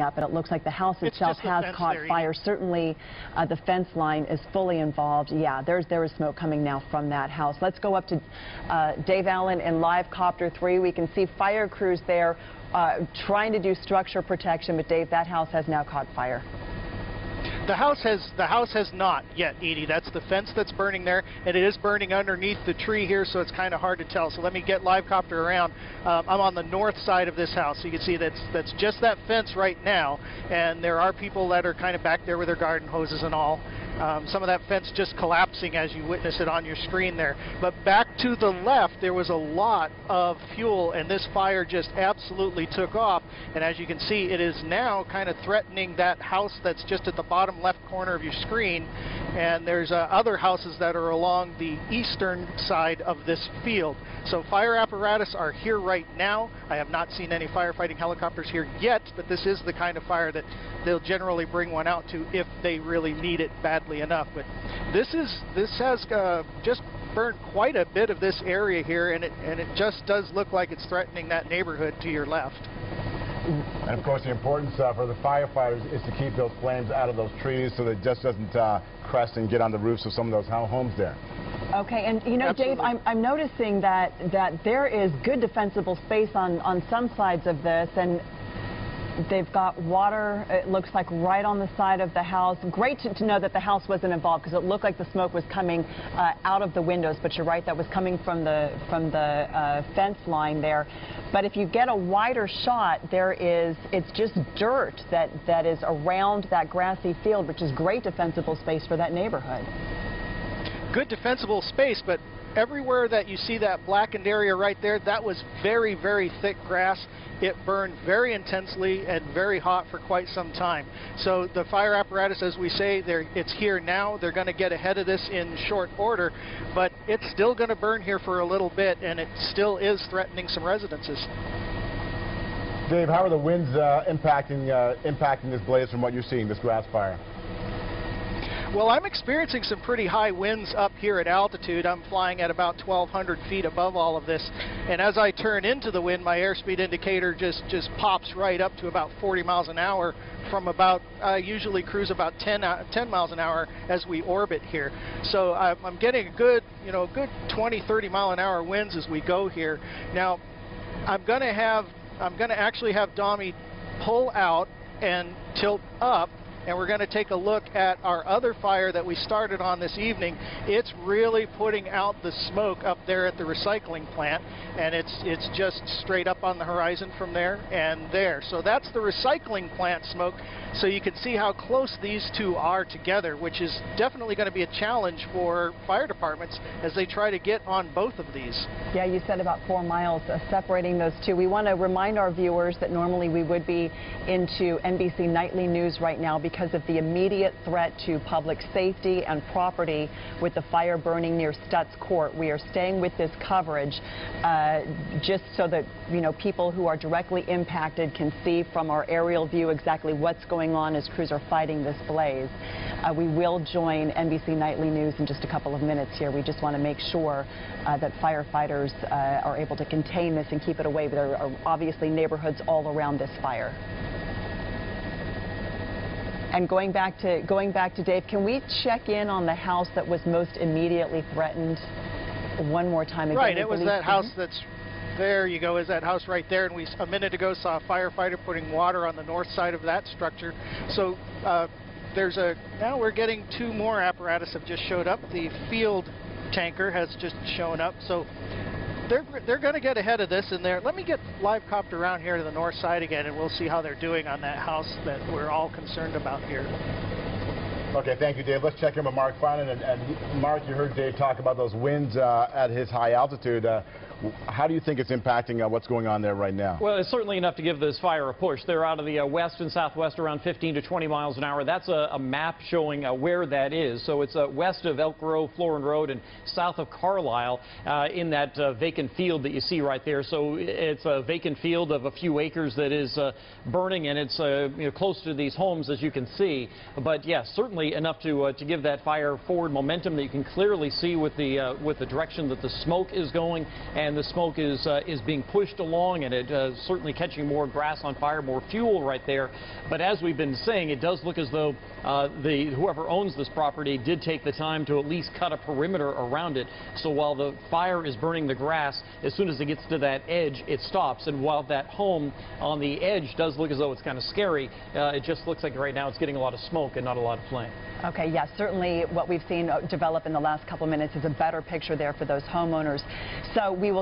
coming up, and it looks like the house It's itself has caught there, fire. Certainly, uh, the fence line is fully involved. Yeah, there's there is smoke coming now from that house. Let's go up to uh, Dave Allen in Live Copter 3. We can see fire crews there uh, trying to do structure protection, but Dave, that house has now caught fire. The house has the house has not yet, Edie. That's the fence that's burning there, and it is burning underneath the tree here, so it's kind of hard to tell. So let me get live copter around. Um, I'm on the north side of this house, so you can see that's that's just that fence right now, and there are people that are kind of back there with their garden hoses and all. Um, some of that fence just collapsing as you witness it on your screen there. But back to the left, there was a lot of fuel, and this fire just absolutely took off. And as you can see, it is now kind of threatening that house that's just at the bottom left corner of your screen. And there's uh, other houses that are along the eastern side of this field. So fire apparatus are here right now. I have not seen any firefighting helicopters here yet, but this is the kind of fire that they'll generally bring one out to if they really need it badly enough. But this is this has uh, just burned quite a bit of this area here, and it and it just does look like it's threatening that neighborhood to your left. And of course, the importance uh, for the firefighters is to keep those flames out of those trees so that it just doesn't uh, crest and get on the roofs of some of those homes there. Okay, and you know, Absolutely. Dave, I'm, I'm noticing that that there is good defensible space on on some sides of this, and they've got water. It looks like right on the side of the house. Great to, to know that the house wasn't involved because it looked like the smoke was coming uh, out of the windows. But you're right, that was coming from the from the uh, fence line there. But if you get a wider shot, there is it's just dirt that that is around that grassy field, which is great defensible space for that neighborhood. Good defensible space, but everywhere that you see that blackened area right there, that was very, very thick grass. It burned very intensely and very hot for quite some time. So the fire apparatus, as we say, it's here now. They're going to get ahead of this in short order, but it's still going to burn here for a little bit, and it still is threatening some residences. Dave, how are the winds uh, impacting uh, impacting this blaze from what you're seeing, this grass fire? Well, I'm experiencing some pretty high winds up here at altitude. I'm flying at about 1,200 feet above all of this. And as I turn into the wind, my airspeed indicator just, just pops right up to about 40 miles an hour from about, I usually cruise about 10, uh, 10 miles an hour as we orbit here. So I'm, I'm getting a good, you know, good 20, 30 mile an hour winds as we go here. Now, I'm going to have, I'm going to actually have Domi pull out and tilt up and we're going to take a look at our other fire that we started on this evening. It's really putting out the smoke up there at the recycling plant, and it's it's just straight up on the horizon from there and there. So that's the recycling plant smoke. So you can see how close these two are together, which is definitely going to be a challenge for fire departments as they try to get on both of these. Yeah, you said about four miles uh, separating those two. We want to remind our viewers that normally we would be into NBC Nightly News right now because of the immediate threat to public safety and property with the fire burning near Stutz Court. We are staying with this coverage uh, just so that, you know, people who are directly impacted can see from our aerial view exactly what's going on as crews are fighting this blaze. Uh, we will join NBC Nightly News in just a couple of minutes here. We just want to make sure uh, that firefighters uh, are able to contain this and keep it away. There are obviously neighborhoods all around this fire. And going back to going back to Dave, can we check in on the house that was most immediately threatened one more time? Again, Right, it was that house that's there you go is that house right there. And we a minute ago saw a firefighter putting water on the north side of that structure. So uh, there's a now we're getting two more apparatus have just showed up. The field tanker has just shown up. So they're they're going to get ahead of this and there. Let me get live copter around here to the north side again and we'll see how they're doing on that house that we're all concerned about here Okay, thank you, Dave. Let's check in with Mark Finan. And, and Mark, you heard Dave talk about those winds uh, at his high altitude. Uh, how do you think it's impacting uh, what's going on there right now? Well, it's certainly enough to give this fire a push. They're out of the uh, west and southwest around 15 to 20 miles an hour. That's a, a map showing uh, where that is. So it's uh, west of Elk Grove, Florin Road, and south of Carlisle uh, in that uh, vacant field that you see right there. So it's a vacant field of a few acres that is burning, and it's you know, close to these homes, as you can see. But yes, certainly certainly enough to uh, to give that fire forward momentum that you can clearly see with the uh, with the direction that the smoke is going, and the smoke is uh, is being pushed along, and it uh, certainly catching more grass on fire, more fuel right there. But as we've been saying, it does look as though uh, the whoever owns this property did take the time to at least cut a perimeter around it. So while the fire is burning the grass, as soon as it gets to that edge, it stops. And while that home on the edge does look as though it's kind of scary, uh, it just looks like right now it's getting a lot of smoke and not a lot of flame. Okay, yes, certainly what we've seen uh, develop in the last couple minutes is a better picture there for those homeowners. So we will